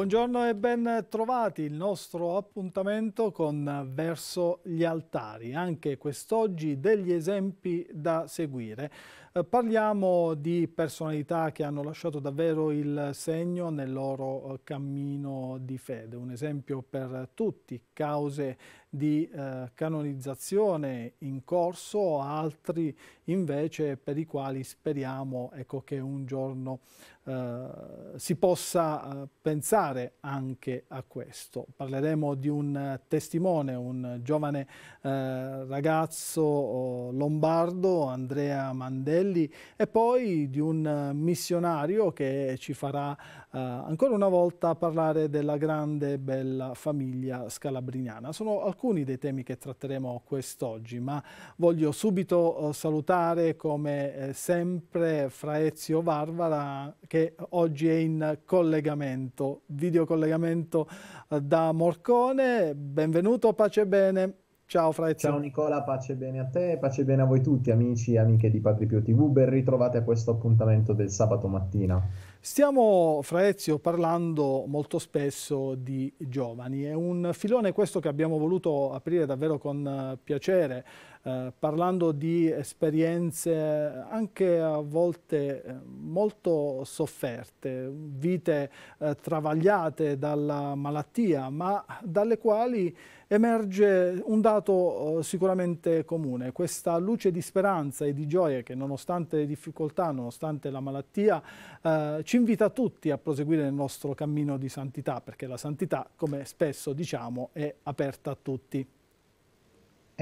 Buongiorno e ben trovati il nostro appuntamento con Verso gli altari, anche quest'oggi degli esempi da seguire. Eh, parliamo di personalità che hanno lasciato davvero il segno nel loro eh, cammino di fede, un esempio per tutti, cause di eh, canonizzazione in corso, altri invece per i quali speriamo ecco, che un giorno eh, si possa eh, pensare anche a questo. Parleremo di un testimone, un giovane eh, ragazzo oh, lombardo, Andrea Mandelli, e poi di un missionario che ci farà eh, ancora una volta parlare della grande e bella famiglia scalabriniana. Sono alcuni dei temi che tratteremo quest'oggi, ma voglio subito eh, salutare come eh, sempre Fra Ezio Varvara che oggi è in collegamento, videocollegamento eh, da Morcone. Benvenuto, pace e bene. Ciao Frezio. Ciao Nicola, pace bene a te, pace bene a voi tutti, amici e amiche di Padri Pio TV. Ben ritrovati a questo appuntamento del sabato mattina. Stiamo, Fra Ezio, parlando molto spesso di giovani. È un filone questo che abbiamo voluto aprire davvero con eh, piacere, eh, parlando di esperienze anche a volte eh, molto sofferte, vite eh, travagliate dalla malattia, ma dalle quali emerge un dato eh, sicuramente comune, questa luce di speranza e di gioia che nonostante le difficoltà, nonostante la malattia, eh, ci invita tutti a proseguire il nostro cammino di santità, perché la santità, come spesso diciamo, è aperta a tutti.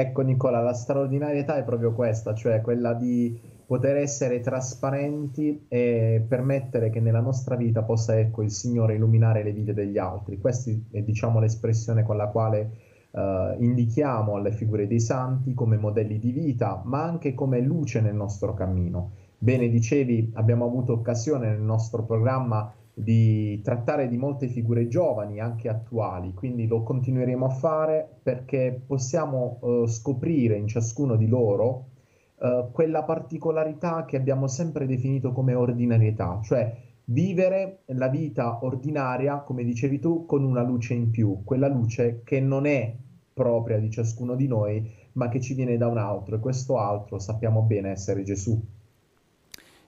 Ecco Nicola, la straordinarietà è proprio questa, cioè quella di poter essere trasparenti e permettere che nella nostra vita possa ecco, il Signore illuminare le vite degli altri. Questa è diciamo, l'espressione con la quale eh, indichiamo alle figure dei santi come modelli di vita, ma anche come luce nel nostro cammino. Bene dicevi, abbiamo avuto occasione nel nostro programma di trattare di molte figure giovani, anche attuali, quindi lo continueremo a fare perché possiamo uh, scoprire in ciascuno di loro uh, quella particolarità che abbiamo sempre definito come ordinarietà, cioè vivere la vita ordinaria, come dicevi tu, con una luce in più, quella luce che non è propria di ciascuno di noi, ma che ci viene da un altro e questo altro sappiamo bene essere Gesù.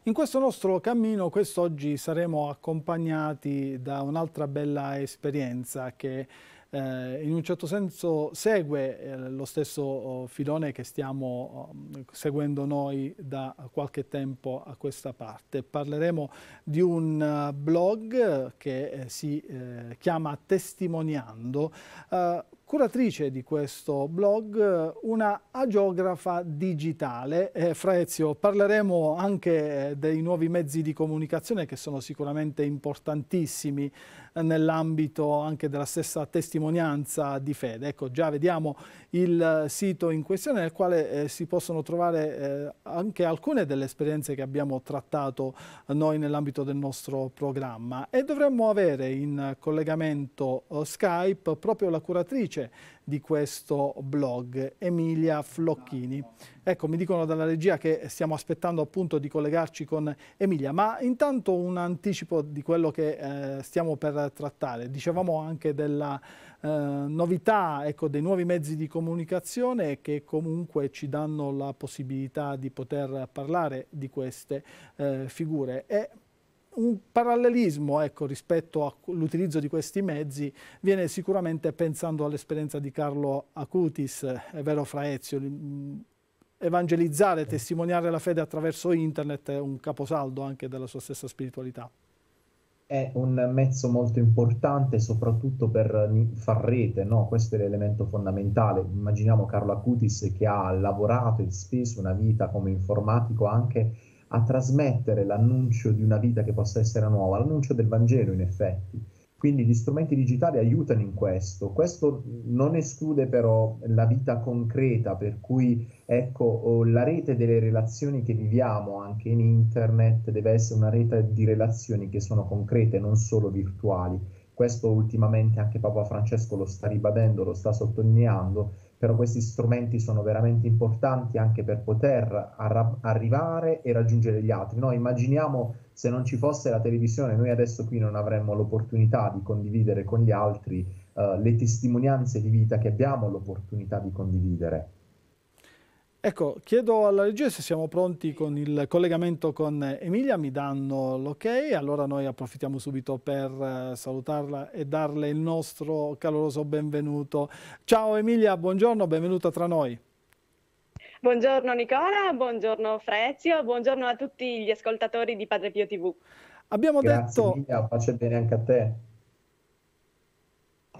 In questo nostro cammino quest'oggi saremo accompagnati da un'altra bella esperienza che eh, in un certo senso segue eh, lo stesso oh, filone che stiamo oh, seguendo noi da qualche tempo a questa parte. Parleremo di un uh, blog che eh, si eh, chiama Testimoniando, curatrice di questo blog, una agiografa digitale. Eh, Fra Ezio, parleremo anche eh, dei nuovi mezzi di comunicazione che sono sicuramente importantissimi nell'ambito anche della stessa testimonianza di fede. Ecco, già vediamo il sito in questione nel quale eh, si possono trovare eh, anche alcune delle esperienze che abbiamo trattato noi nell'ambito del nostro programma e dovremmo avere in collegamento eh, Skype proprio la curatrice di questo blog, Emilia Flocchini. Ecco, mi dicono dalla regia che stiamo aspettando appunto di collegarci con Emilia, ma intanto un anticipo di quello che eh, stiamo per trattare. Dicevamo anche della eh, novità, ecco, dei nuovi mezzi di comunicazione che comunque ci danno la possibilità di poter parlare di queste eh, figure. E un parallelismo ecco, rispetto all'utilizzo di questi mezzi viene sicuramente pensando all'esperienza di Carlo Acutis, è vero Fra Ezio, evangelizzare, testimoniare la fede attraverso internet è un caposaldo anche della sua stessa spiritualità. È un mezzo molto importante soprattutto per far rete, no? questo è l'elemento fondamentale. Immaginiamo Carlo Acutis che ha lavorato e speso una vita come informatico anche a trasmettere l'annuncio di una vita che possa essere nuova, l'annuncio del Vangelo in effetti. Quindi gli strumenti digitali aiutano in questo. Questo non esclude però la vita concreta, per cui ecco, la rete delle relazioni che viviamo anche in internet deve essere una rete di relazioni che sono concrete, non solo virtuali. Questo ultimamente anche Papa Francesco lo sta ribadendo, lo sta sottolineando, però questi strumenti sono veramente importanti anche per poter arra- arrivare e raggiungere gli altri. No, immaginiamo se non ci fosse la televisione, noi adesso qui non avremmo l'opportunità di condividere con gli altri uh, le testimonianze di vita che abbiamo l'opportunità di condividere. Ecco, chiedo alla regia se siamo pronti con il collegamento con Emilia, mi danno l'ok, allora noi approfittiamo subito per eh, salutarla e darle il nostro caloroso benvenuto. Ciao Emilia, buongiorno, benvenuta tra noi. Buongiorno Nicola, buongiorno Frezio, buongiorno a tutti gli ascoltatori di Padre Pio TV. Abbiamo Grazie detto... Emilia, pace bene anche a te.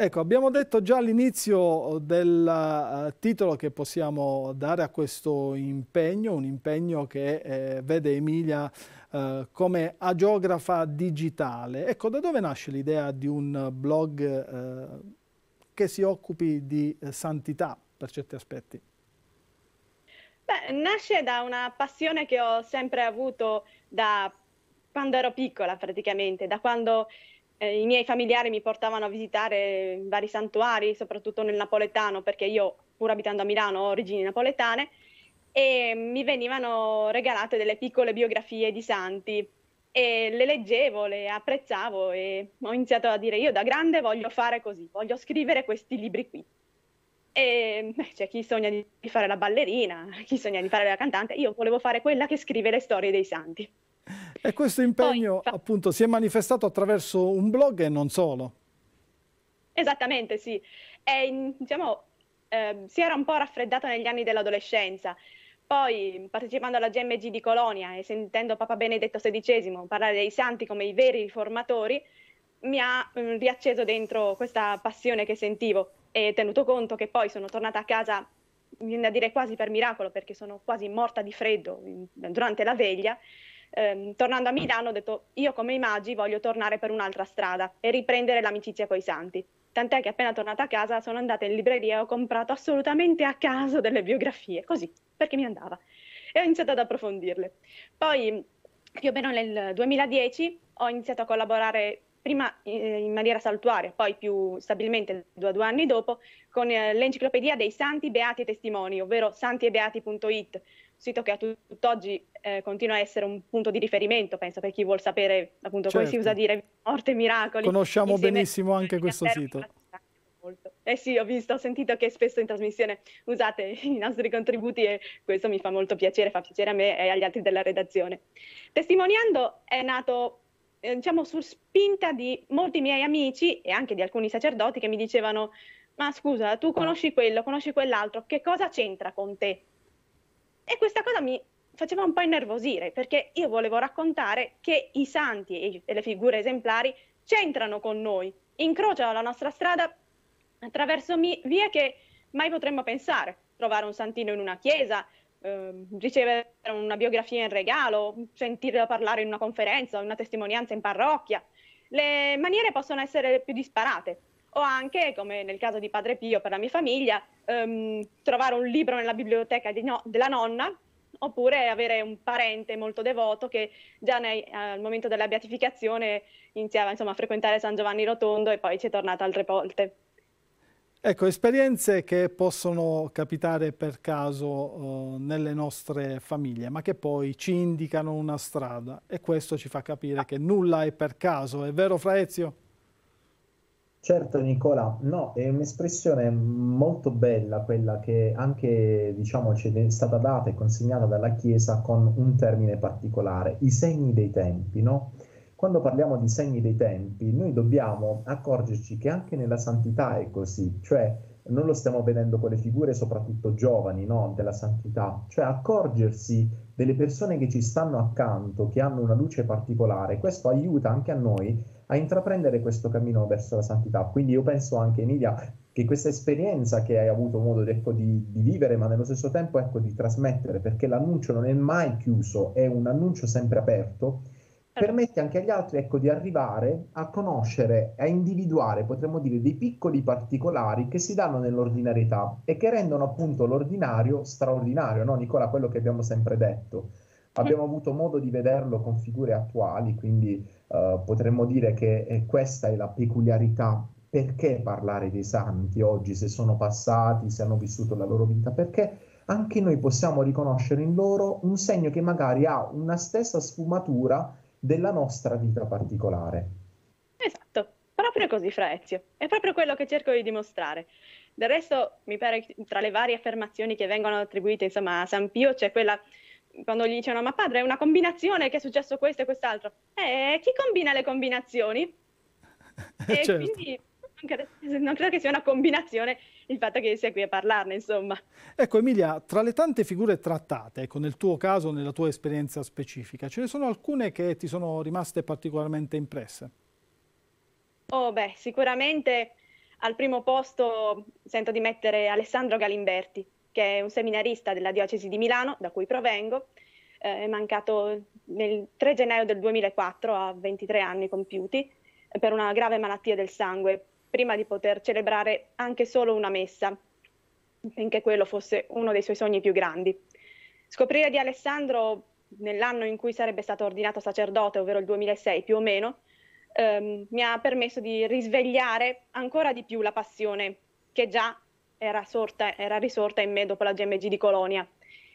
Ecco, abbiamo detto già all'inizio del uh, titolo che possiamo dare a questo impegno, un impegno che eh, vede Emilia uh, come agiografa digitale. Ecco, da dove nasce l'idea di un blog uh, che si occupi di santità per certi aspetti? Beh, nasce da una passione che ho sempre avuto da quando ero piccola praticamente, da quando eh, i miei familiari mi portavano a visitare vari santuari, soprattutto nel napoletano, perché io, pur abitando a Milano, ho origini napoletane, e mi venivano regalate delle piccole biografie di santi e le leggevo, le apprezzavo e ho iniziato a dire io da grande voglio fare così, voglio scrivere questi libri qui. E beh, c'è chi sogna di fare la ballerina, chi sogna di fare la cantante, io volevo fare quella che scrive le storie dei santi. E questo impegno Poi, appunto si è manifestato attraverso un blog e non solo. Esattamente, sì. E, diciamo, eh, si era un po' raffreddato negli anni dell'adolescenza. Poi, partecipando alla GMG di Colonia e sentendo Papa Benedetto XVI parlare dei santi come i veri riformatori, mi ha eh, riacceso dentro questa passione che sentivo e tenuto conto che poi sono tornata a casa, viene a dire quasi per miracolo, perché sono quasi morta di freddo in, durante la veglia, ehm, tornando a Milano ho detto io come Imagi voglio tornare per un'altra strada e riprendere l'amicizia coi santi. Tant'è che appena tornata a casa sono andata in libreria e ho comprato assolutamente a caso delle biografie, così, perché mi andava. E ho iniziato ad approfondirle. Poi, più o meno nel 2010, ho iniziato a collaborare prima eh, in maniera saltuaria, poi più stabilmente due, due anni dopo, con eh, l'enciclopedia dei santi, beati e testimoni, ovvero santiebeati.it, sito che a tutt'oggi eh, continua a essere un punto di riferimento, penso, per chi vuol sapere appunto certo. come si usa certo. dire morte e miracoli. Conosciamo benissimo anche questo sito. Eh sì, ho visto, ho sentito che spesso in trasmissione usate i nostri contributi e questo mi fa molto piacere, fa piacere a me e agli altri della redazione. Testimoniando è nato, eh, diciamo, su spinta di molti miei amici e anche di alcuni sacerdoti che mi dicevano ma scusa, tu conosci quello, conosci quell'altro, che cosa c'entra con te? E questa cosa mi faceva un po' innervosire perché io volevo raccontare che i santi e le figure esemplari c'entrano con noi, incrociano la nostra strada attraverso vie che mai potremmo pensare. Trovare un santino in una chiesa, eh, ricevere una biografia in regalo, sentirla parlare in una conferenza, una testimonianza in parrocchia. Le maniere possono essere più disparate. O anche, come nel caso di Padre Pio per la mia famiglia, ehm, trovare un libro nella biblioteca no, della nonna oppure avere un parente molto devoto che già nei, al momento della beatificazione iniziava insomma, a frequentare San Giovanni Rotondo e poi ci è tornato altre volte. Ecco, esperienze che possono capitare per caso uh, nelle nostre famiglie, ma che poi ci indicano una strada e questo ci fa capire che nulla è per caso, è vero Fraezio? Certo Nicola, no, è un'espressione molto bella quella che anche diciamo ci è stata data e consegnata dalla Chiesa con un termine particolare, i segni dei tempi, no? Quando parliamo di segni dei tempi, noi dobbiamo accorgerci che anche nella santità è così, cioè non lo stiamo vedendo con le figure soprattutto giovani no? della santità, cioè accorgersi delle persone che ci stanno accanto, che hanno una luce particolare, questo aiuta anche a noi a intraprendere questo cammino verso la santità. Quindi io penso anche, Emilia, che questa esperienza che hai avuto modo ecco, di, di, vivere, ma nello stesso tempo ecco, di trasmettere, perché l'annuncio non è mai chiuso, è un annuncio sempre aperto, permette anche agli altri ecco, di arrivare a conoscere, a individuare, potremmo dire, dei piccoli particolari che si danno nell'ordinarietà e che rendono appunto l'ordinario straordinario, no Nicola, quello che abbiamo sempre detto. Abbiamo avuto modo di vederlo con figure attuali, quindi uh, potremmo dire che eh, questa è la peculiarità perché parlare dei santi oggi, se sono passati, se hanno vissuto la loro vita? Perché anche noi possiamo riconoscere in loro un segno che magari ha una stessa sfumatura della nostra vita particolare. Esatto, proprio così, Fra Ezio. È proprio quello che cerco di dimostrare. Del resto, mi pare che tra le varie affermazioni che vengono attribuite insomma, a San Pio c'è quella quando gli dicono ma padre è una combinazione che è successo questo e quest'altro. Eh, chi combina le combinazioni? e certo. quindi non credo, che sia una combinazione il fatto che sia qui a parlarne, insomma. Ecco Emilia, tra le tante figure trattate, ecco, nel tuo caso, nella tua esperienza specifica, ce ne sono alcune che ti sono rimaste particolarmente impresse? Oh beh, sicuramente al primo posto sento di mettere Alessandro Galimberti, che è un seminarista della diocesi di Milano, da cui provengo, eh, è mancato nel 3 gennaio del 2004 a 23 anni compiuti per una grave malattia del sangue, prima di poter celebrare anche solo una messa, finché quello fosse uno dei suoi sogni più grandi. Scoprire di Alessandro nell'anno in cui sarebbe stato ordinato sacerdote, ovvero il 2006 più o meno, ehm, mi ha permesso di risvegliare ancora di più la passione che già era, sorta, era risorta in me dopo la GMG di Colonia.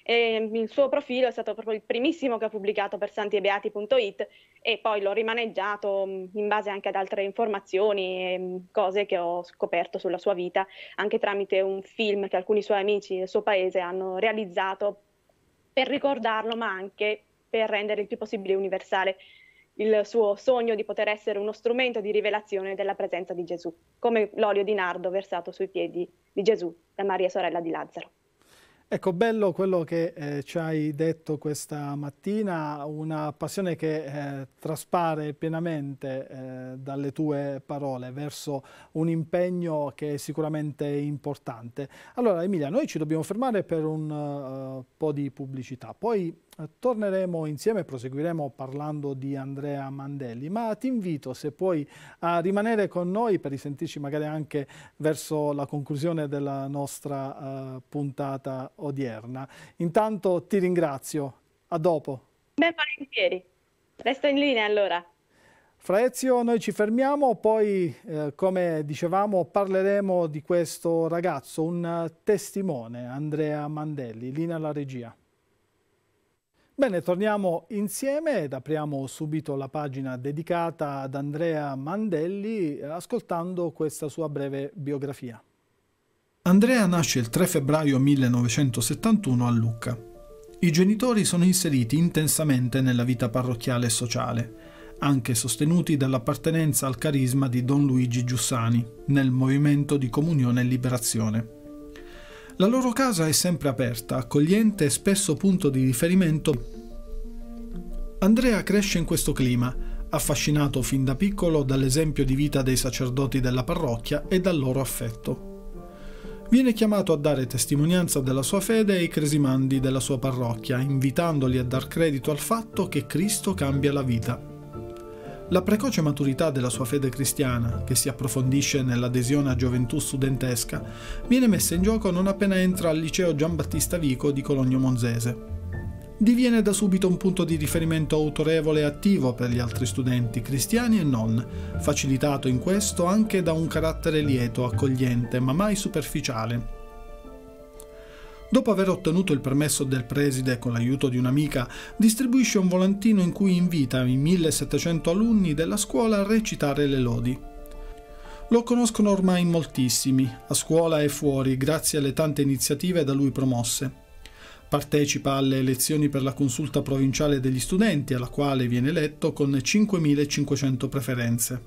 E il suo profilo è stato proprio il primissimo che ho pubblicato per santiebeati.it e poi l'ho rimaneggiato mm, in base anche ad altre informazioni e mm, cose che ho scoperto sulla sua vita, anche tramite un film che alcuni suoi amici del suo paese hanno realizzato per ricordarlo, ma anche per rendere il più possibile universale il suo sogno di poter essere uno strumento di rivelazione della presenza di Gesù, come l'olio di nardo versato sui piedi di Gesù da Maria sorella di Lazzaro. Ecco, bello quello che eh, ci hai detto questa mattina, una passione che eh, traspare pienamente eh, dalle tue parole verso un impegno che è sicuramente importante. Allora Emilia, noi ci dobbiamo fermare per un uh, po' di pubblicità, poi torneremo insieme e proseguiremo parlando di Andrea Mandelli, ma ti invito se puoi a rimanere con noi per risentirci magari anche verso la conclusione della nostra uh, puntata odierna. Intanto ti ringrazio, a dopo. Beh, volentieri. Resto in linea allora. Fra Ezio noi ci fermiamo, poi eh, come dicevamo parleremo di questo ragazzo, un testimone, Andrea Mandelli, linea alla regia. Bene, torniamo insieme ed apriamo subito la pagina dedicata ad Andrea Mandelli ascoltando questa sua breve biografia. Andrea nasce il 3 febbraio 1971 a Lucca. I genitori sono inseriti intensamente nella vita parrocchiale e sociale, anche sostenuti dall'appartenenza al carisma di Don Luigi Giussani nel movimento di comunione e liberazione. La loro casa è sempre aperta, accogliente e spesso punto di riferimento. Andrea cresce in questo clima, affascinato fin da piccolo dall'esempio di vita dei sacerdoti della parrocchia e dal loro affetto. Viene chiamato a dare testimonianza della sua fede ai cresimandi della sua parrocchia, invitandoli a dar credito al fatto che Cristo cambia la vita. La precoce maturità della sua fede cristiana, che si approfondisce nell'adesione a gioventù studentesca, viene messa in gioco non appena entra al liceo Giambattista Vico di Cologno Monzese. Diviene da subito un punto di riferimento autorevole e attivo per gli altri studenti, cristiani e non, facilitato in questo anche da un carattere lieto, accogliente, ma mai superficiale, Dopo aver ottenuto il permesso del preside con l'aiuto di un'amica, distribuisce un volantino in cui invita i 1700 alunni della scuola a recitare le lodi. Lo conoscono ormai moltissimi, a scuola e fuori, grazie alle tante iniziative da lui promosse. Partecipa alle elezioni per la consulta provinciale degli studenti, alla quale viene eletto con 5500 preferenze.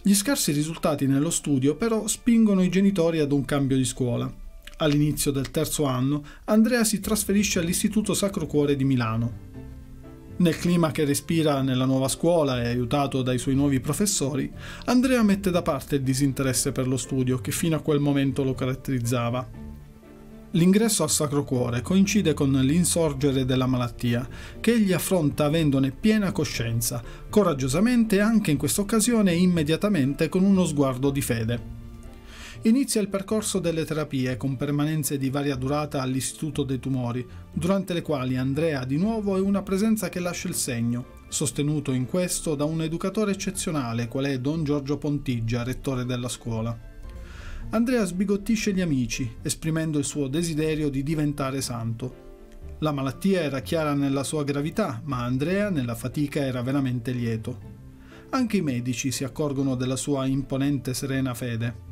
Gli scarsi risultati nello studio però spingono i genitori ad un cambio di scuola all'inizio del terzo anno, Andrea si trasferisce all'Istituto Sacro Cuore di Milano. Nel clima che respira nella nuova scuola e aiutato dai suoi nuovi professori, Andrea mette da parte il disinteresse per lo studio che fino a quel momento lo caratterizzava. L'ingresso al Sacro Cuore coincide con l'insorgere della malattia, che egli affronta avendone piena coscienza, coraggiosamente e anche in questa occasione immediatamente con uno sguardo di fede. Inizia il percorso delle terapie con permanenze di varia durata all'Istituto dei Tumori, durante le quali Andrea di nuovo è una presenza che lascia il segno, sostenuto in questo da un educatore eccezionale qual è Don Giorgio Pontigia, rettore della scuola. Andrea sbigottisce gli amici, esprimendo il suo desiderio di diventare santo. La malattia era chiara nella sua gravità, ma Andrea nella fatica era veramente lieto. Anche i medici si accorgono della sua imponente serena fede.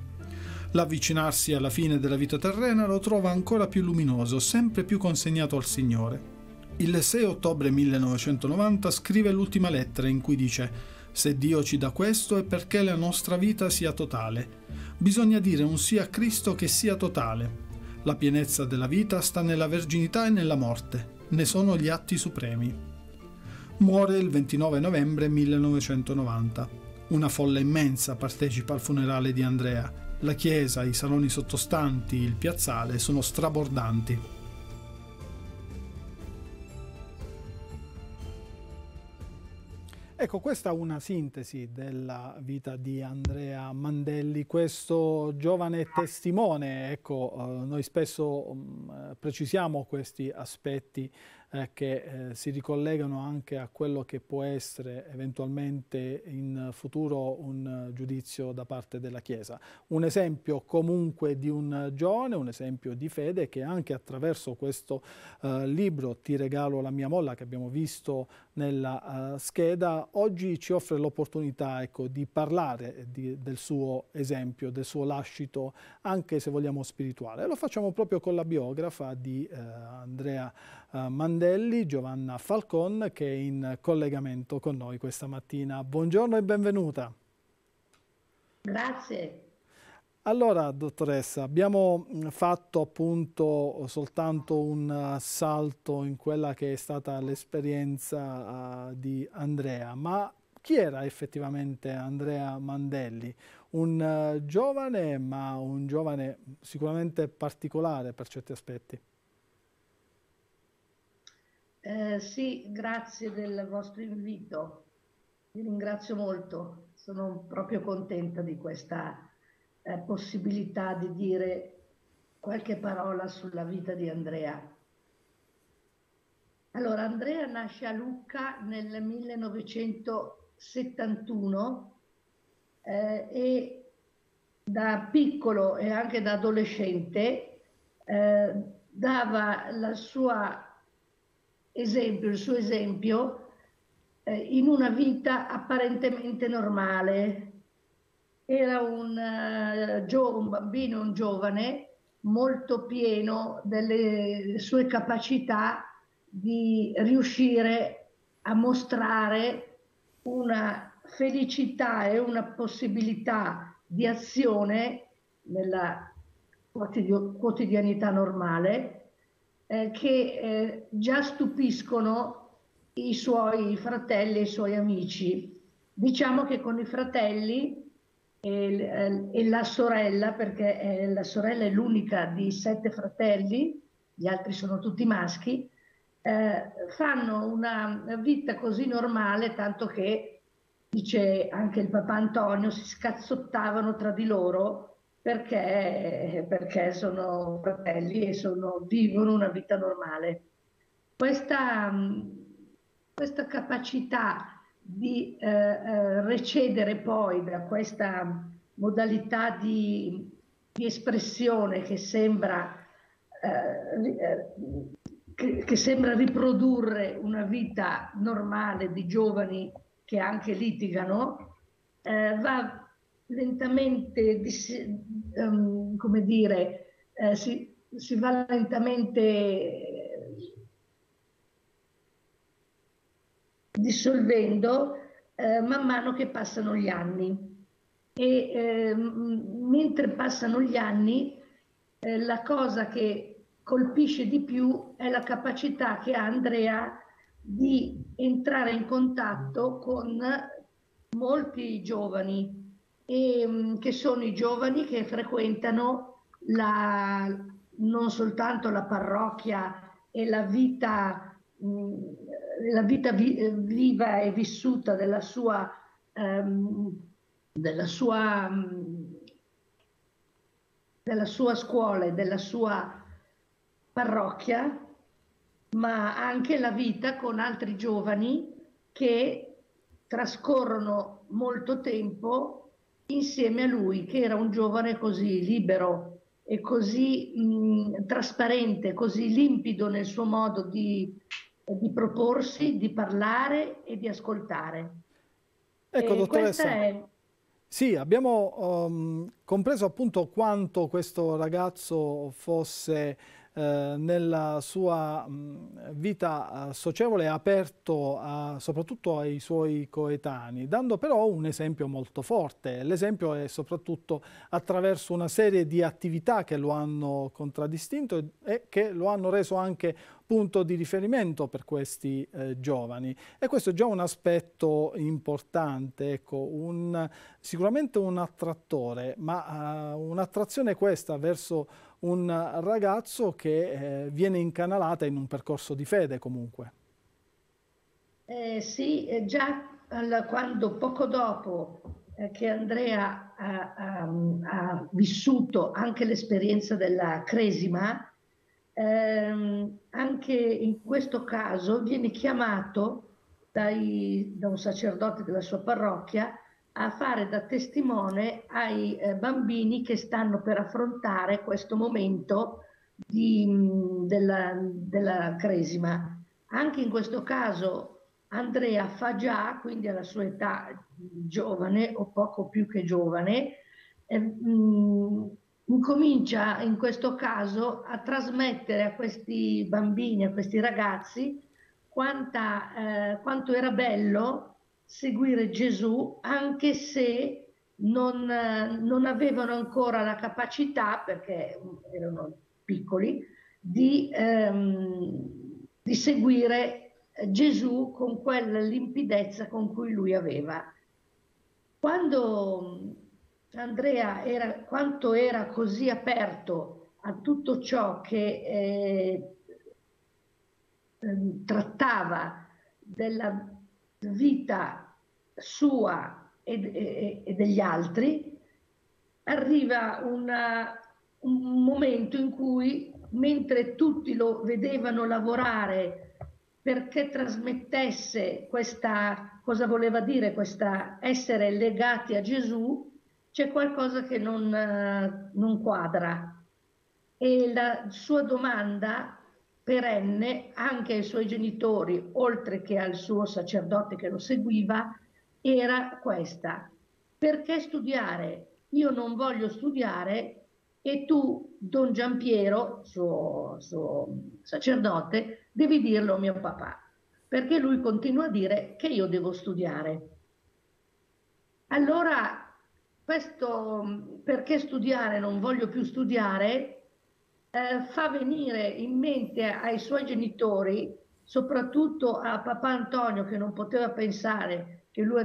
L'avvicinarsi alla fine della vita terrena lo trova ancora più luminoso, sempre più consegnato al Signore. Il 6 ottobre 1990 scrive l'ultima lettera in cui dice Se Dio ci dà questo è perché la nostra vita sia totale. Bisogna dire un sì a Cristo che sia totale. La pienezza della vita sta nella verginità e nella morte. Ne sono gli atti supremi. Muore il 29 novembre 1990. Una folla immensa partecipa al funerale di Andrea. La chiesa, i saloni sottostanti, il piazzale sono strabordanti. Ecco, questa è una sintesi della vita di Andrea Mandelli, questo giovane testimone, ecco, eh, noi spesso mm, precisiamo questi aspetti eh, che eh, si ricollegano anche a quello che può essere eventualmente in futuro un giudizio da parte della Chiesa. Un esempio comunque di un giovane, un esempio di fede che anche attraverso questo eh, libro Ti regalo la mia molla che abbiamo visto nella uh, scheda, oggi ci offre l'opportunità ecco, di parlare di, del suo esempio, del suo lascito, anche se vogliamo spirituale. Lo facciamo proprio con la biografa di uh, Andrea uh, Mandelli, Giovanna Falcon, che è in collegamento con noi questa mattina. Buongiorno e benvenuta. Grazie. Allora, dottoressa, abbiamo mm, fatto appunto soltanto un salto in quella che è stata l'esperienza uh, di Andrea, ma chi era effettivamente Andrea Mandelli? Un uh, giovane, ma un giovane sicuramente particolare per certi aspetti. Eh, sì, grazie del vostro invito. Vi ringrazio molto, sono proprio contenta di questa eh, possibilità di dire qualche parola sulla vita di Andrea. Allora, Andrea nasce a Lucca nel 1971 eh, e da piccolo e anche da adolescente eh, dava esempio, il suo esempio eh, in una vita apparentemente normale, era un, uh, un bambino, un giovane molto pieno delle sue capacità di riuscire a mostrare una felicità e una possibilità di azione nella quotidianità normale eh, che eh, già stupiscono i suoi fratelli e i suoi amici. Diciamo che con i fratelli e, e la sorella, perché è, la sorella è l'unica di sette fratelli, gli altri sono tutti maschi, eh, fanno una vita così normale, tanto che, dice anche il papà Antonio, si scazzottavano tra di loro perché, perché sono fratelli e sono, vivono una vita normale. Questa, questa capacità di eh, eh, recedere poi da questa modalità di, di espressione che sembra, eh, eh, che, che sembra riprodurre una vita normale di giovani che anche litigano, eh, va lentamente, um, come dire, eh, si, si va lentamente dissolvendo eh, man mano che passano gli anni. E eh, mentre passano gli anni, eh, la cosa che colpisce di più è la capacità che ha Andrea di entrare in contatto con molti giovani, e, che sono i giovani che frequentano la, non soltanto la parrocchia e la vita la vita vi, eh, viva e vissuta della sua, um, della sua um, della sua scuola e della sua parrocchia, ma anche la vita con altri giovani che trascorrono molto tempo insieme a lui, che era un giovane così libero e così mh, trasparente, così limpido nel suo modo di, di proporsi, di parlare e di ascoltare. Ecco, e dottoressa. È... Sì, abbiamo um, compreso appunto quanto questo ragazzo fosse eh, nella sua mh, vita eh, socievole aperto a, soprattutto ai suoi coetanei, dando però un esempio molto forte. L'esempio è soprattutto attraverso una serie di attività che lo hanno contraddistinto e che lo hanno reso anche punto di riferimento per questi eh, giovani e questo è già un aspetto importante, ecco, un, sicuramente un attrattore, ma uh, un'attrazione questa verso un ragazzo che eh, viene incanalata in un percorso di fede comunque. Eh, sì, eh, già quando poco dopo eh, che Andrea ha, ha, ha, vissuto anche l'esperienza della cresima, ehm, anche in questo caso viene chiamato dai, da un sacerdote della sua parrocchia a fare da testimone ai eh, bambini che stanno per affrontare questo momento di, della, della cresima. Anche in questo caso Andrea fa già, quindi alla sua età giovane o poco più che giovane, eh, mh, incomincia in questo caso a trasmettere a questi bambini, a questi ragazzi, quanta, eh, quanto era bello seguire Gesù anche se non, non avevano ancora la capacità, perché erano piccoli, di, ehm, di seguire Gesù con quella limpidezza con cui lui aveva. Quando Andrea era, quanto era così aperto a tutto ciò che eh, ehm, trattava della vita sua e, e, degli altri, arriva una, un momento in cui, mentre tutti lo vedevano lavorare perché trasmettesse questa, cosa voleva dire questa essere legati a Gesù, c'è qualcosa che non, non quadra. E la sua domanda perenne anche ai suoi genitori, oltre che al suo sacerdote che lo seguiva, era questa. Perché studiare? Io non voglio studiare e tu, Don Giampiero, suo, suo sacerdote, devi dirlo a mio papà, perché lui continua a dire che io devo studiare. Allora, questo perché studiare, non voglio più studiare, eh, fa venire in mente ai suoi genitori, soprattutto a papà Antonio che non poteva pensare che lui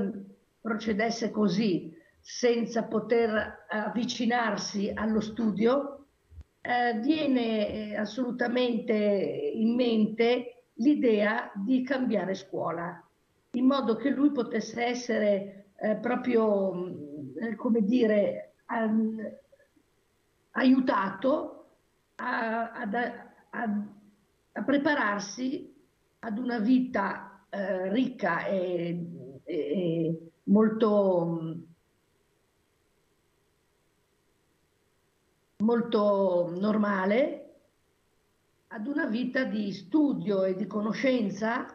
procedesse così senza poter avvicinarsi allo studio, eh, viene eh, assolutamente in mente l'idea di cambiare scuola, in modo che lui potesse essere eh, proprio, eh, come dire, um, aiutato a, a, a prepararsi ad una vita eh, ricca e, e molto, molto normale, ad una vita di studio e di conoscenza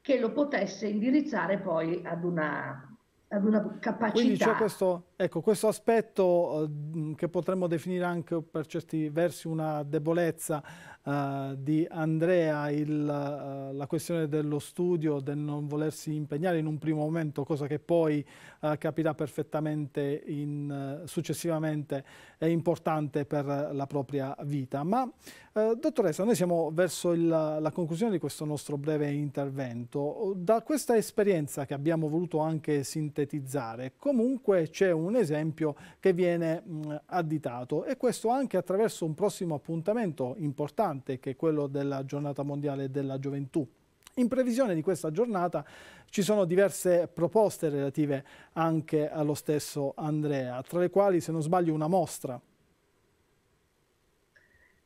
che lo potesse indirizzare poi ad una ad una capacità. Quindi c'è questo, ecco, questo aspetto eh, che potremmo definire anche per certi versi una debolezza eh, di Andrea, il, uh, la questione dello studio, del non volersi impegnare in un primo momento, cosa che poi uh, capirà perfettamente in, successivamente, è importante per la propria vita. Ma dottoressa, noi siamo verso il, la conclusione di questo nostro breve intervento. Da questa esperienza che abbiamo voluto anche sintetizzare, comunque c'è un esempio che viene mh, additato e questo anche attraverso un prossimo appuntamento importante importante che è quello della giornata mondiale della gioventù. In previsione di questa giornata ci sono diverse proposte relative anche allo stesso Andrea, tra le quali, se non sbaglio, una mostra.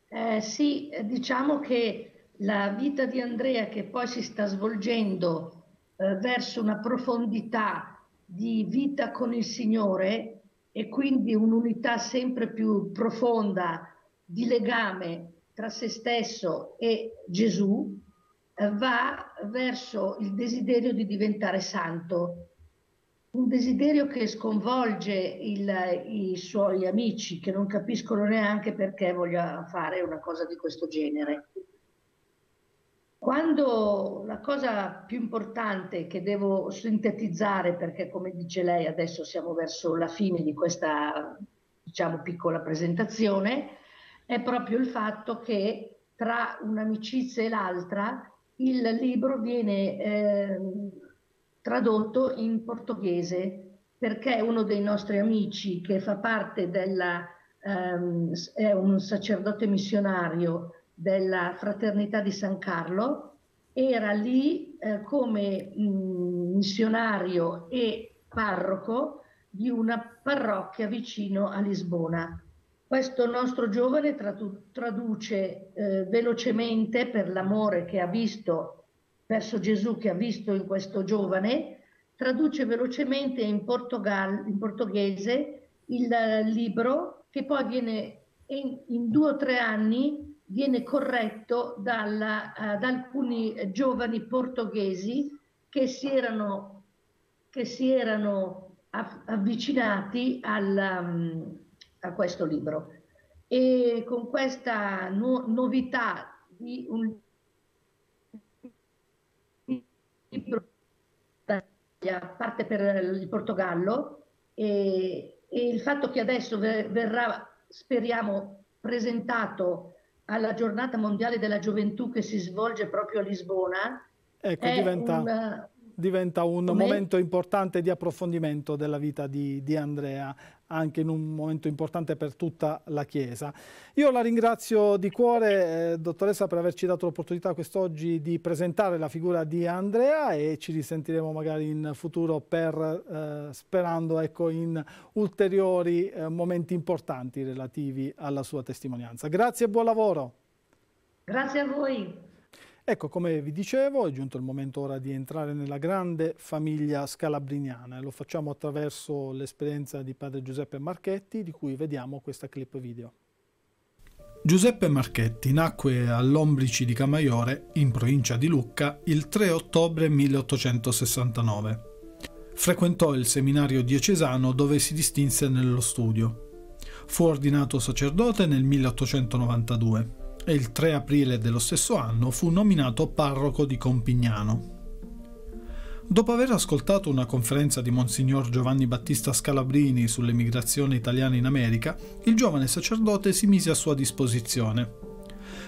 Eh, sì, diciamo che la vita di Andrea che poi si sta svolgendo eh, verso una profondità di vita con il Signore e quindi un'unità sempre più profonda di legame tra se stesso e Gesù, eh, va verso il desiderio di diventare santo, un desiderio che sconvolge il, i suoi amici che non capiscono neanche perché voglia fare una cosa di questo genere. Quando la cosa più importante che devo sintetizzare, perché come dice lei adesso siamo verso la fine di questa diciamo piccola presentazione, è proprio il fatto che tra un'amicizia e l'altra il libro viene eh, tradotto in portoghese perché uno dei nostri amici che fa parte della, ehm, è un sacerdote missionario della Fraternità di San Carlo, era lì eh, come mh, mm, missionario e parroco di una parrocchia vicino a Lisbona. Questo nostro giovane tradu- traduce eh, velocemente per l'amore che ha visto verso Gesù, che ha visto in questo giovane, traduce velocemente in, Portogal- in portoghese il libro che poi viene in, in due o tre anni viene corretto dalla, uh, da alcuni giovani portoghesi che si erano, che si erano avvicinati al, um, a questo libro. E con questa nu- novità di un libro parte per il Portogallo e, e il fatto che adesso verrà, speriamo, presentato alla giornata mondiale della gioventù che si svolge proprio a Lisbona. Ecco, diventa, un, diventa un momento importante di approfondimento della vita di, di, Andrea, anche in un momento importante per tutta la Chiesa. Io la ringrazio di cuore, eh, dottoressa, per averci dato l'opportunità quest'oggi di presentare la figura di Andrea e ci risentiremo magari in futuro per, eh, sperando, ecco, in ulteriori eh, momenti importanti relativi alla sua testimonianza. Grazie e buon lavoro. Grazie a voi. Ecco, come vi dicevo, è giunto il momento ora di entrare nella grande famiglia scalabriniana e lo facciamo attraverso l'esperienza di padre Giuseppe Marchetti, di cui vediamo questa clip video. Giuseppe Marchetti nacque all'Ombrici di Camaiore, in provincia di Lucca, il 3 ottobre 1869. Frequentò il seminario diocesano dove si distinse nello studio. Fu ordinato sacerdote nel 1892 e il 3 aprile dello stesso anno fu nominato parroco di Compignano. Dopo aver ascoltato una conferenza di Monsignor Giovanni Battista Scalabrini sull'emigrazione italiana in America, il giovane sacerdote si mise a sua disposizione.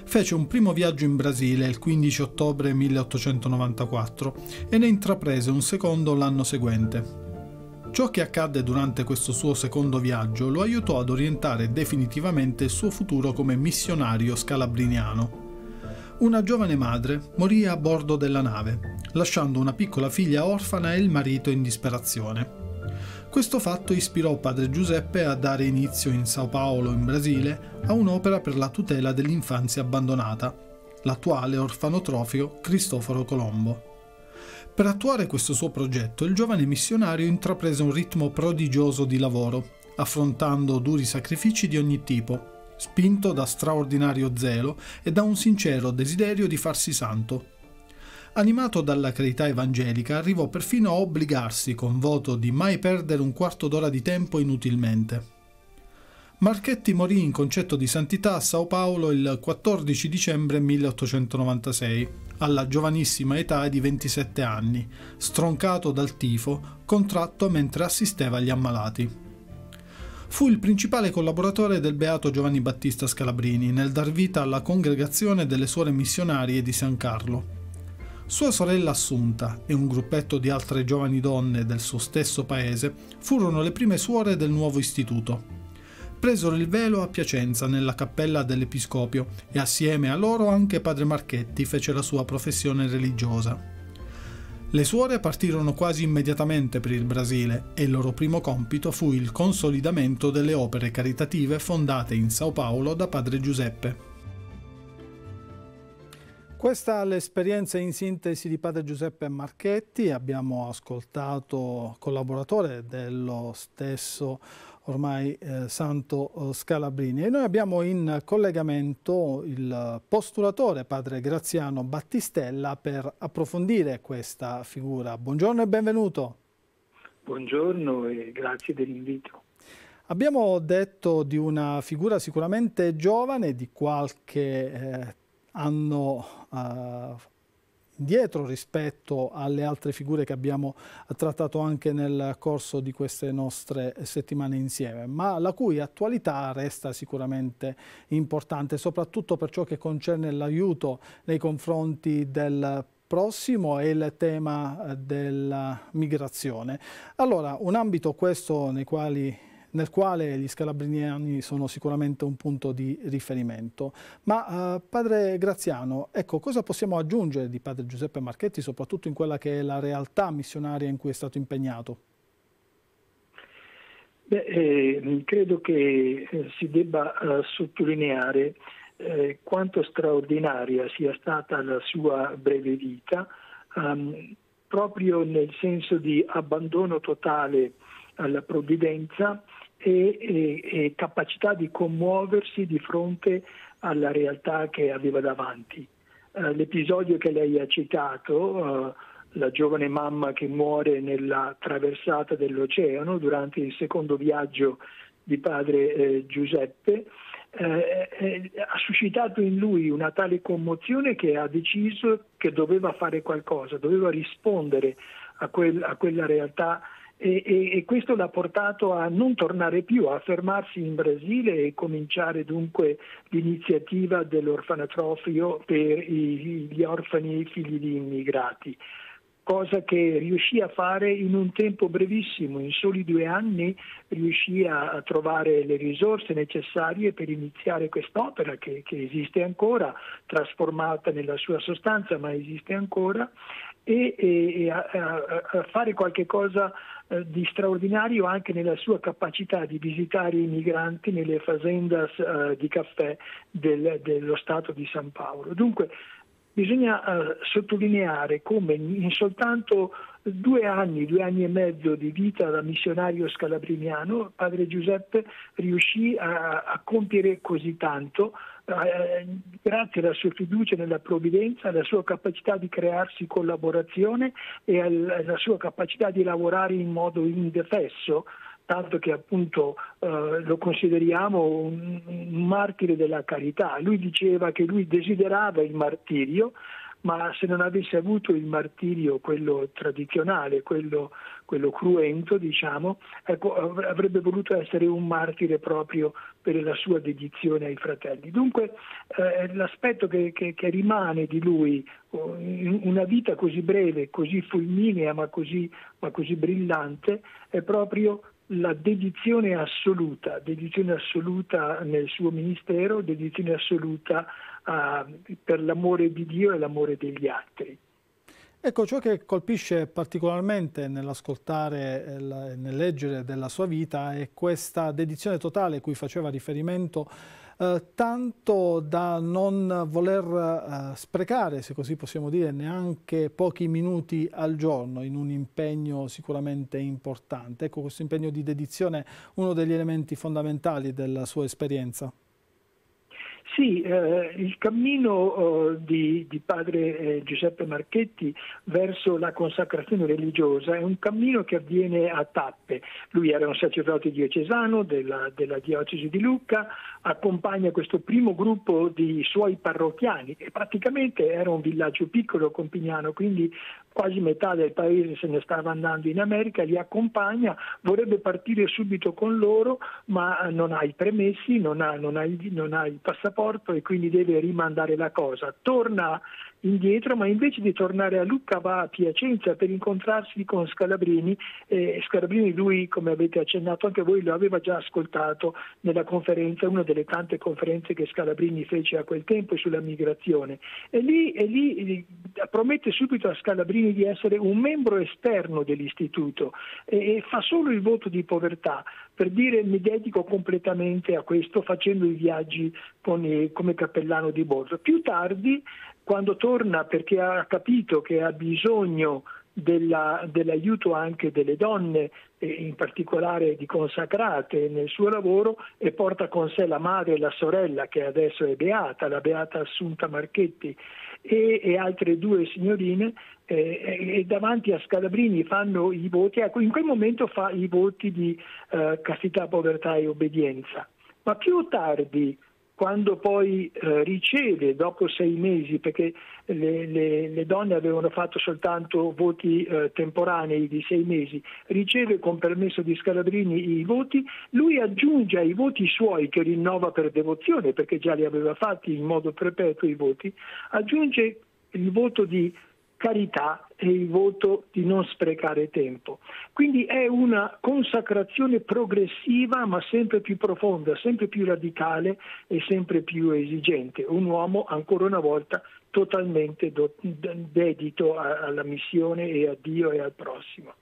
Fece un primo viaggio in Brasile il 15 ottobre 1894 e ne intraprese un secondo l'anno seguente. Ciò che accadde durante questo suo secondo viaggio lo aiutò ad orientare definitivamente il suo futuro come missionario scalabriniano. Una giovane madre morì a bordo della nave, lasciando una piccola figlia orfana e il marito in disperazione. Questo fatto ispirò padre Giuseppe a dare inizio in Sao Paolo, in Brasile, a un'opera per la tutela dell'infanzia abbandonata, l'attuale orfanotrofio Cristoforo Colombo. Per attuare questo suo progetto, il giovane missionario intraprese un ritmo prodigioso di lavoro, affrontando duri sacrifici di ogni tipo, spinto da straordinario zelo e da un sincero desiderio di farsi santo. Animato dalla carità evangelica, arrivò perfino a obbligarsi con voto di mai perdere un quarto d'ora di tempo inutilmente. Marchetti morì in concetto di santità a Sao Paolo il 14 dicembre 1896 alla giovanissima età di 27 anni, stroncato dal tifo, contratto mentre assisteva gli ammalati. Fu il principale collaboratore del beato Giovanni Battista Scalabrini nel dar vita alla congregazione delle suore missionarie di San Carlo. Sua sorella Assunta e un gruppetto di altre giovani donne del suo stesso paese furono le prime suore del nuovo istituto presero il velo a Piacenza nella cappella dell'Episcopio e assieme a loro anche padre Marchetti fece la sua professione religiosa. Le suore partirono quasi immediatamente per il Brasile e il loro primo compito fu il consolidamento delle opere caritative fondate in Sao Paolo da padre Giuseppe. Questa è l'esperienza in sintesi di padre Giuseppe Marchetti, abbiamo ascoltato collaboratore dello stesso ormai eh, Santo eh, Scalabrini e noi abbiamo in collegamento il postulatore padre Graziano Battistella per approfondire questa figura. Buongiorno e benvenuto. Buongiorno e grazie dell'invito. Abbiamo detto di una figura sicuramente giovane, di qualche eh, anno uh, indietro rispetto alle altre figure che abbiamo trattato anche nel corso di queste nostre settimane insieme, ma la cui attualità resta sicuramente importante, soprattutto per ciò che concerne l'aiuto nei confronti del prossimo è il tema della migrazione. Allora, un ambito questo nei quali nel quale gli scalabriniani sono sicuramente un punto di riferimento. Ma eh, padre Graziano, ecco, cosa possiamo aggiungere di padre Giuseppe Marchetti, soprattutto in quella che è la realtà missionaria in cui è stato impegnato? Beh, eh, credo che eh, si debba eh, sottolineare eh, quanto straordinaria sia stata la sua breve vita, ehm, proprio nel senso di abbandono totale alla provvidenza e, e, e capacità di commuoversi di fronte alla realtà che aveva davanti. Uh, l'episodio che lei ha citato, uh, la giovane mamma che muore nella traversata dell'oceano durante il secondo viaggio di padre eh, Giuseppe, eh, eh, ha suscitato in lui una tale commozione che ha deciso che doveva fare qualcosa, doveva rispondere a, quel, a quella realtà e, e, e, questo l'ha portato a non tornare più, a fermarsi in Brasile e cominciare dunque l'iniziativa dell'orfanatrofio per i, gli orfani e figli di immigrati cosa che riuscì a fare in un tempo brevissimo, in soli due anni riuscì a, trovare le risorse necessarie per iniziare quest'opera che, che esiste ancora, trasformata nella sua sostanza ma esiste ancora e, e a, a, fare qualche cosa eh, di straordinario anche nella sua capacità di visitare i migranti nelle fazendas eh, di caffè del, dello Stato di San Paolo. Dunque bisogna eh, sottolineare come in soltanto due anni, due anni e mezzo di vita da missionario scalabriniano, padre Giuseppe riuscì a, a compiere così tanto eh, grazie alla sua fiducia nella provvidenza, alla sua capacità di crearsi collaborazione e alla sua capacità di lavorare in modo indefesso tanto che appunto eh, lo consideriamo un, martire della carità. Lui diceva che lui desiderava il martirio, ma se non avesse avuto il martirio, quello tradizionale, quello, quello cruento, diciamo, ecco, avrebbe voluto essere un martire proprio per la sua dedizione ai fratelli. Dunque eh, l'aspetto che, che, che, rimane di lui, una vita così breve, così fulminea, ma così, ma così brillante, è proprio la dedizione assoluta, dedizione assoluta nel suo ministero, dedizione assoluta uh, per l'amore di Dio e l'amore degli altri. Ecco, ciò che colpisce particolarmente nell'ascoltare e nel leggere della sua vita è questa dedizione totale cui faceva riferimento eh, tanto da non voler eh, sprecare, se così possiamo dire, neanche pochi minuti al giorno in un impegno sicuramente importante. Ecco, questo impegno di dedizione è uno degli elementi fondamentali della sua esperienza. Sì, eh, il cammino eh, di, di, padre eh, Giuseppe Marchetti verso la consacrazione religiosa è un cammino che avviene a tappe. Lui era un sacerdote diocesano della, della diocesi di Lucca, accompagna questo primo gruppo di suoi parrocchiani, che praticamente era un villaggio piccolo Compignano, quindi quasi metà del paese se ne stava andando in America, li accompagna, vorrebbe partire subito con loro, ma non ha i premessi, non ha, non ha, il, non ha il passaporto e quindi deve rimandare la cosa. Torna indietro, ma invece di tornare a Lucca va a Piacenza per incontrarsi con Scalabrini. Eh, Scalabrini lui, come avete accennato anche voi, lo aveva già ascoltato nella conferenza, una delle tante conferenze che Scalabrini fece a quel tempo sulla migrazione. E lì, e lì promette subito a Scalabrini di essere un membro esterno dell'istituto e, e fa solo il voto di povertà per dire mi dedico completamente a questo facendo i viaggi con, come cappellano di bordo. Più tardi quando torna perché ha capito che ha bisogno della, dell'aiuto anche delle donne, in particolare di consacrate nel suo lavoro, e porta con sé la madre e la sorella che adesso è beata, la beata Assunta Marchetti, e, e altre due signorine, eh, e davanti a Scalabrini fanno i voti, ecco, in quel momento fa i voti di eh, castità, povertà e obbedienza. Ma più tardi, quando poi eh, riceve dopo sei mesi, perché le, le, le, donne avevano fatto soltanto voti eh, temporanei di sei mesi, riceve con permesso di Scalabrini i voti, lui aggiunge ai voti suoi che rinnova per devozione, perché già li aveva fatti in modo perpetuo i voti, aggiunge il voto di carità e il voto di non sprecare tempo. Quindi è una consacrazione progressiva ma sempre più profonda, sempre più radicale e sempre più esigente. Un uomo ancora una volta totalmente do- dedito a- alla missione e a Dio e al prossimo.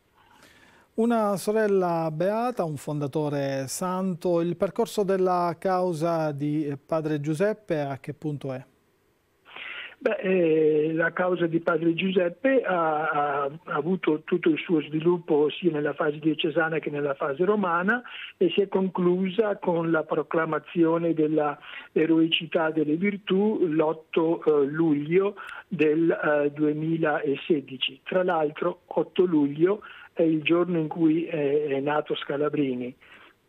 Una sorella beata, un fondatore santo, il percorso della causa di padre Giuseppe a che punto è? Beh, eh, la causa di padre Giuseppe ha, ha, avuto tutto il suo sviluppo sia nella fase diocesana che nella fase romana e si è conclusa con la proclamazione dell'eroicità delle virtù l'8 eh, luglio del eh, 2016. Tra l'altro 8 luglio è il giorno in cui è, è nato Scalabrini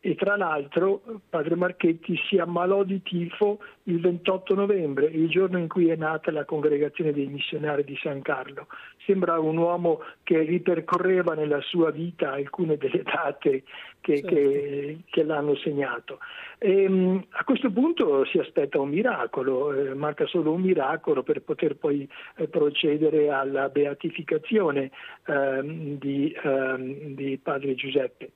e tra l'altro padre Marchetti si ammalò di tifo il 28 novembre, il giorno in cui è nata la congregazione dei missionari di San Carlo. Sembra un uomo che ripercorreva nella sua vita alcune delle date che, certo. che, che l'hanno segnato. E, ehm, a questo punto si aspetta un miracolo, eh, manca solo un miracolo per poter poi eh, procedere alla beatificazione eh, di, ehm, di padre Giuseppe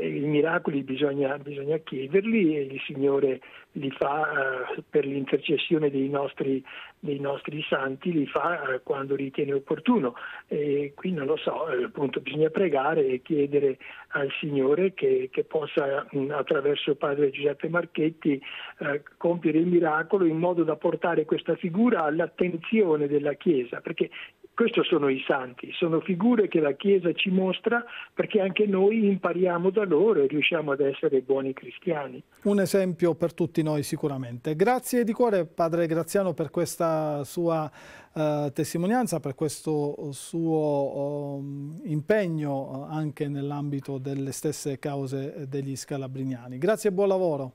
i miracoli bisogna, bisogna, chiederli e il Signore li fa eh, per l'intercessione dei nostri, dei nostri, santi, li fa eh, quando ritiene opportuno. E qui non lo so, eh, appunto bisogna pregare e chiedere al Signore che, che possa mh, attraverso Padre Giuseppe Marchetti eh, compiere il miracolo in modo da portare questa figura all'attenzione della Chiesa, perché questo sono i santi, sono figure che la Chiesa ci mostra perché anche noi impariamo da loro e riusciamo ad essere buoni cristiani. Un esempio per tutti noi sicuramente. Grazie di cuore Padre Graziano per questa sua uh, testimonianza, per questo suo um, impegno uh, anche nell'ambito delle stesse cause degli scalabriniani. Grazie e buon lavoro.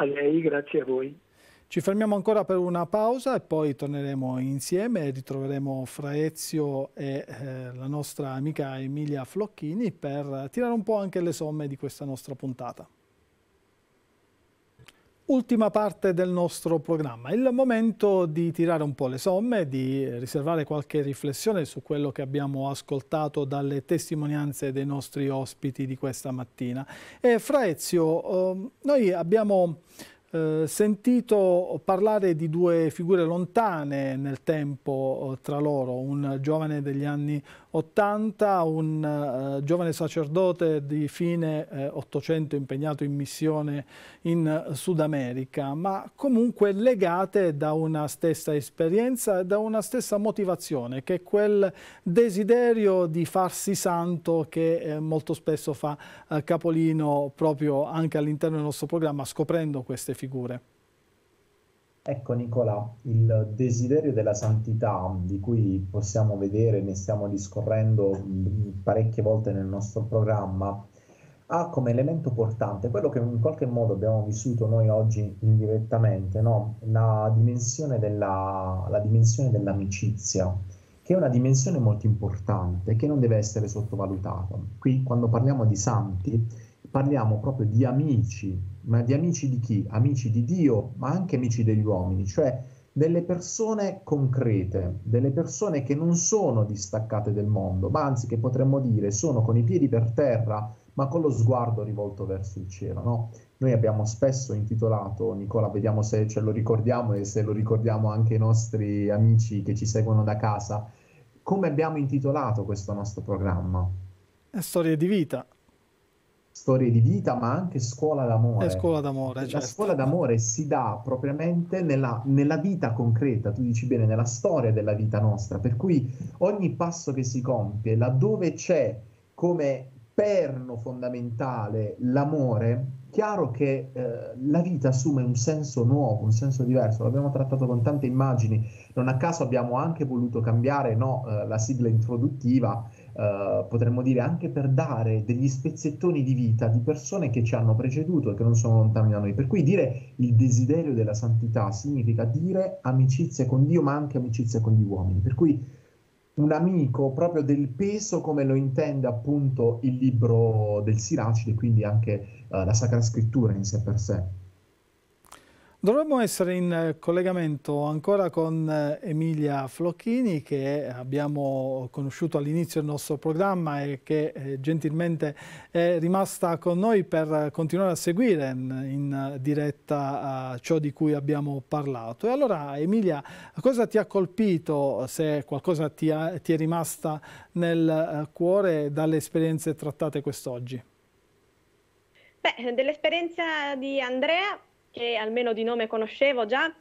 A lei, grazie a voi. Ci fermiamo ancora per una pausa e poi torneremo insieme e ritroveremo Fra Ezio e eh, la nostra amica Emilia Flocchini per tirare un po' anche le somme di questa nostra puntata. Ultima parte del nostro programma, il momento di tirare un po' le somme, di riservare qualche riflessione su quello che abbiamo ascoltato dalle testimonianze dei nostri ospiti di questa mattina. E Fra Ezio, eh, noi abbiamo eh, sentito parlare di due figure lontane nel tempo eh, tra loro, un giovane degli anni 80, un uh, giovane sacerdote di fine eh, 800 impegnato in missione in Sud America, ma comunque legate da una stessa esperienza e da una stessa motivazione, che è quel desiderio di farsi santo che molto spesso fa capolino proprio anche all'interno del nostro programma, scoprendo queste figure. Ecco Nicola, il desiderio della santità di cui possiamo vedere, ne stiamo discorrendo parecchie volte nel nostro programma, ha come elemento portante quello che in qualche modo abbiamo vissuto noi oggi indirettamente, no? la, dimensione della, la dimensione dell'amicizia, che è una dimensione molto importante, che non deve essere sottovalutata. Qui quando parliamo di santi, parliamo proprio di amici, ma di amici di chi? Amici di Dio, ma anche amici degli uomini, cioè delle persone concrete, delle persone che non sono distaccate dal mondo, ma anzi che potremmo dire sono con i piedi per terra, ma con lo sguardo rivolto verso il cielo. No? Noi abbiamo spesso intitolato, Nicola, vediamo se ce lo ricordiamo e se lo ricordiamo anche ai nostri amici che ci seguono da casa, come abbiamo intitolato questo nostro programma? Storie di vita storie di vita, ma anche scuola d'amore. È scuola d'amore, La certo. scuola d'amore si dà propriamente nella, nella vita concreta, tu dici bene, nella storia della vita nostra, per cui ogni passo che si compie, laddove c'è come perno fondamentale l'amore, chiaro che eh, la vita assume un senso nuovo, un senso diverso. L'abbiamo trattato con tante immagini, non a caso abbiamo anche voluto cambiare no, eh, la sigla introduttiva, eh, potremmo dire anche per dare degli spezzettoni di vita di persone che ci hanno preceduto e che non sono lontani da noi. Per cui dire il desiderio della santità significa dire amicizia con Dio, ma anche amicizia con gli uomini. Per cui un amico proprio del peso come lo intende appunto il libro del Siracide, quindi anche uh, la Sacra Scrittura in sé per sé. Dovremmo essere in eh, collegamento ancora con eh, Emilia Flocchini che abbiamo conosciuto all'inizio del nostro programma e che eh, gentilmente è rimasta con noi per continuare a seguire in, diretta ciò di cui abbiamo parlato. E allora Emilia, cosa ti ha colpito, se qualcosa ti, ha, ti è rimasta nel cuore dalle esperienze trattate quest'oggi? Beh, dell'esperienza di Andrea che almeno di nome conoscevo già,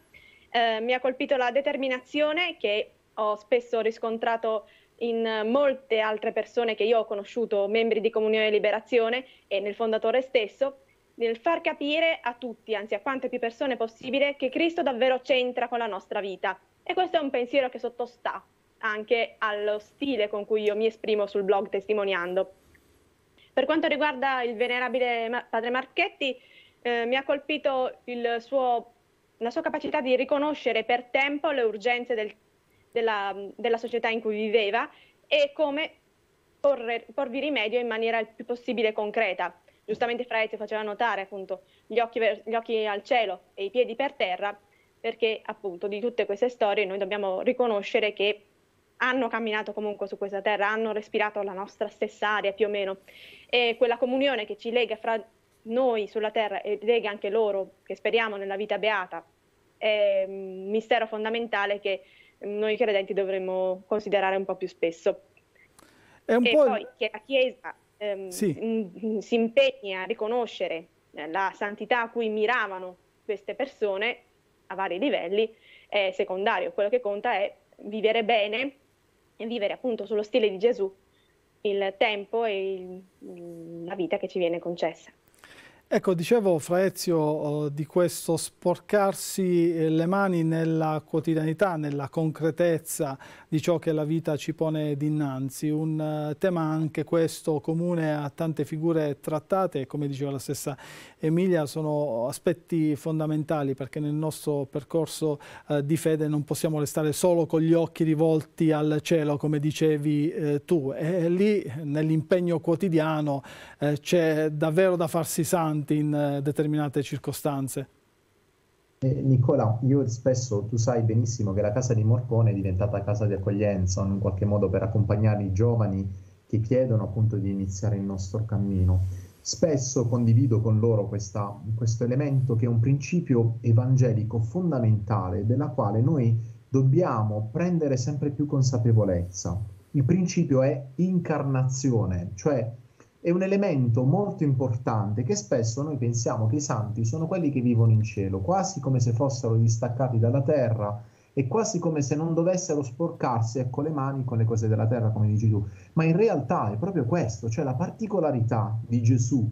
eh, mi ha colpito la determinazione che ho spesso riscontrato in molte altre persone che io ho conosciuto, membri di Comunione e Liberazione e nel fondatore stesso, nel far capire a tutti, anzi a quante più persone possibile, che Cristo davvero c'entra con la nostra vita. E questo è un pensiero che sottostà anche allo stile con cui io mi esprimo sul blog testimoniando. Per quanto riguarda il venerabile padre Marchetti, eh, mi ha colpito suo, la sua capacità di riconoscere per tempo le urgenze del, della, della, società in cui viveva e come porre, porvi rimedio in maniera il più possibile concreta. Giustamente Fra Ezio faceva notare appunto gli occhi, gli occhi al cielo e i piedi per terra, perché appunto di tutte queste storie noi dobbiamo riconoscere che hanno camminato comunque su questa terra, hanno respirato la nostra stessa aria più o meno e quella comunione che ci lega fra noi sulla terra e lega anche loro, che speriamo nella vita beata, è un mistero fondamentale che noi credenti dovremmo considerare un po' più spesso. e poi che la Chiesa ehm, sì. si impegni a riconoscere la santità a cui miravano queste persone a vari livelli è secondario. Quello che conta è vivere bene e vivere appunto sullo stile di Gesù il tempo e il, la vita che ci viene concessa. Ecco, dicevo Fra Ezio oh, di questo sporcarsi eh, le mani nella quotidianità, nella concretezza di ciò che la vita ci pone dinanzi, un uh, tema anche questo comune a tante figure trattate, come diceva la stessa Emilia, sono aspetti fondamentali perché nel nostro percorso uh, di fede non possiamo restare solo con gli occhi rivolti al cielo, come dicevi tu, e lì nell'impegno quotidiano c'è davvero da farsi santi importanti in eh, determinate circostanze. Eh, Nicola, io spesso, tu sai benissimo che la casa di Morcone è diventata casa di accoglienza, in qualche modo per accompagnare i giovani che chiedono appunto di iniziare il nostro cammino. Spesso condivido con loro questa, questo elemento che è un principio evangelico fondamentale della quale noi dobbiamo prendere sempre più consapevolezza. Il principio è incarnazione, cioè è un elemento molto importante che spesso noi pensiamo che i santi sono quelli che vivono in cielo, quasi come se fossero distaccati dalla terra e quasi come se non dovessero sporcarsi ecco, le mani con le cose della terra, come dici tu. Ma in realtà è proprio questo, cioè la particolarità di Gesù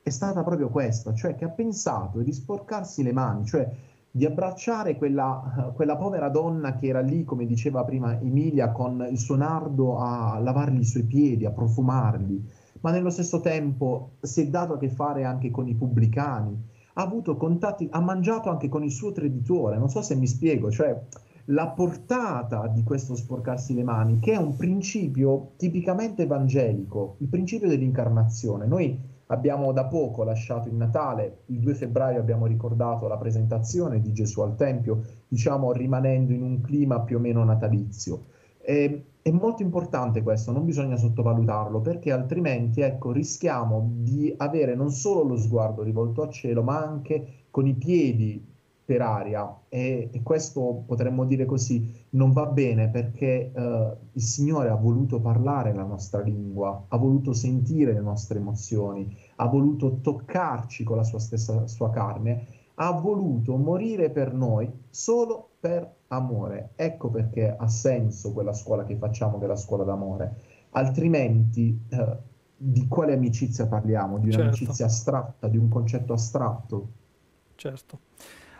è stata proprio questa, cioè che ha pensato di sporcarsi le mani, cioè di abbracciare quella, quella, povera donna che era lì, come diceva prima Emilia, con il suo nardo a lavargli i suoi piedi, a profumarli, ma nello stesso tempo si è dato a che fare anche con i pubblicani, ha avuto contatti, ha mangiato anche con il suo traditore, non so se mi spiego, cioè la portata di questo sporcarsi le mani, che è un principio tipicamente evangelico, il principio dell'incarnazione. Noi abbiamo da poco lasciato il Natale, il 2 febbraio abbiamo ricordato la presentazione di Gesù al Tempio, diciamo rimanendo in un clima più o meno natalizio. E è molto importante questo, non bisogna sottovalutarlo, perché altrimenti ecco, rischiamo di avere non solo lo sguardo rivolto al cielo, ma anche con i piedi letteraria e, e, questo potremmo dire così non va bene perché uh, il Signore ha voluto parlare la nostra lingua, ha voluto sentire le nostre emozioni, ha voluto toccarci con la sua stessa sua carne, ha voluto morire per noi solo per amore. Ecco perché ha senso quella scuola che facciamo, che è la scuola d'amore. Altrimenti uh, di quale amicizia parliamo? Di un'amicizia certo. astratta, di un concetto astratto? Certo.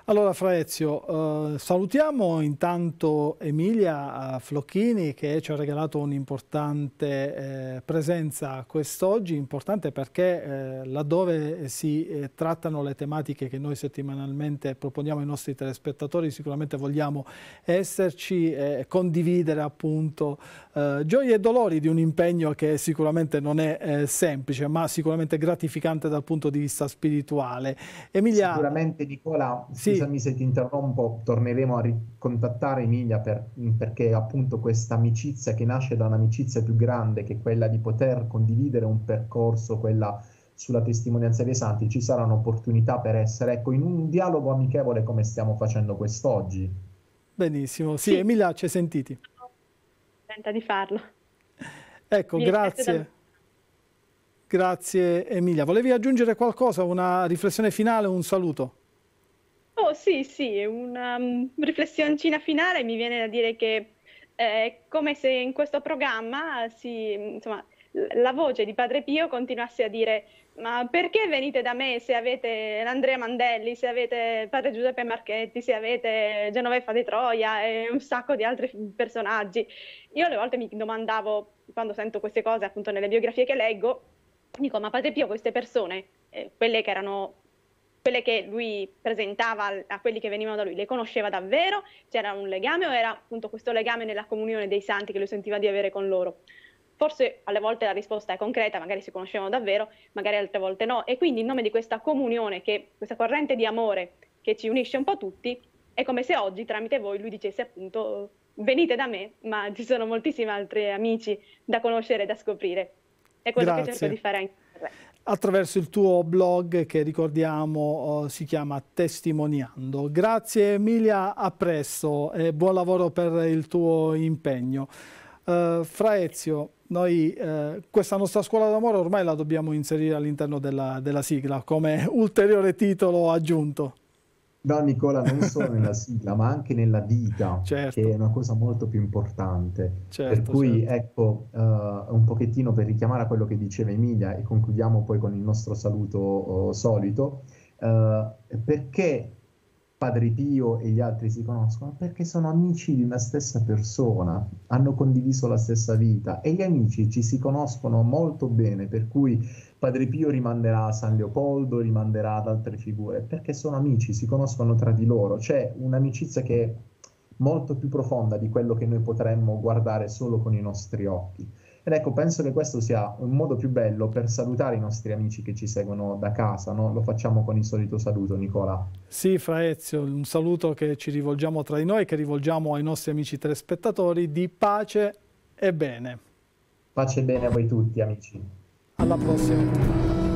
Allora Fra Ezio, eh, salutiamo intanto Emilia eh, Flocchini che ci ha regalato un'importante eh, presenza quest'oggi, importante perché eh, laddove si eh, trattano le tematiche che noi settimanalmente proponiamo ai nostri telespettatori sicuramente vogliamo esserci e condividere appunto eh, gioie e dolori di un impegno che sicuramente non è semplice ma sicuramente gratificante dal punto di vista spirituale. Emilia, sicuramente Nicola, sì, scusami se ti interrompo, torneremo a ricontattare Emilia per, perché appunto questa amicizia che nasce da un'amicizia più grande che è quella di poter condividere un percorso, quella sulla testimonianza dei santi, ci saranno opportunità per essere ecco, in un dialogo amichevole come stiamo facendo quest'oggi. Benissimo, sì, sì. Emilia, ci hai sentiti? Tenta di farlo. Ecco, Mi grazie. Grazie Emilia. Volevi aggiungere qualcosa, una riflessione finale, un saluto? Oh sì, sì, una um, riflessioncina finale mi viene da dire che è eh, come se in questo programma si, insomma, la voce di Padre Pio continuasse a dire ma perché venite da me se avete Andrea Mandelli, se avete Padre Giuseppe Marchetti, se avete Genoveffa di Troia e un sacco di altri personaggi? Io alle volte mi domandavo, quando sento queste cose appunto nelle biografie che leggo, dico ma Padre Pio queste persone, eh, quelle che erano quelle che lui presentava a quelli che venivano da lui, le conosceva davvero? C'era un legame o era appunto questo legame nella comunione dei santi che lui sentiva di avere con loro? Forse alle volte la risposta è concreta, magari si conoscevano davvero, magari altre volte no. E quindi in nome di questa comunione, che, questa corrente di amore che ci unisce un po' tutti, è come se oggi tramite voi lui dicesse appunto venite da me, ma ci sono moltissimi altri amici da conoscere e da scoprire. È quello Grazie. che cerco di fare anche attraverso il tuo blog che ricordiamo oh, si chiama Testimoniando. Grazie Emilia, a presto e buon lavoro per il tuo impegno. Uh, Fra Ezio, noi uh, questa nostra scuola d'amore ormai la dobbiamo inserire all'interno della, della sigla come ulteriore titolo aggiunto. No, Nicola, non solo nella sigla, ma anche nella vita, certo. che è una cosa molto più importante. Certo, per cui, certo. ecco, uh, un pochettino per richiamare a quello che diceva Emilia, e concludiamo poi con il nostro saluto uh, solito, uh, perché Padre Pio e gli altri si conoscono? Perché sono amici di una stessa persona, hanno condiviso la stessa vita e gli amici ci si conoscono molto bene, per cui Padre Pio rimanderà a San Leopoldo, rimanderà ad altre figure, perché sono amici, si conoscono tra di loro, c'è un'amicizia che è molto più profonda di quello che noi potremmo guardare solo con i nostri occhi. Ed ecco, penso che questo sia un modo più bello per salutare i nostri amici che ci seguono da casa, no? Lo facciamo con il solito saluto, Nicola. Sì, Fra Ezio, un saluto che ci rivolgiamo tra di noi, che rivolgiamo ai nostri amici telespettatori di pace e bene. Pace e bene a voi tutti, amici. Alla prossima.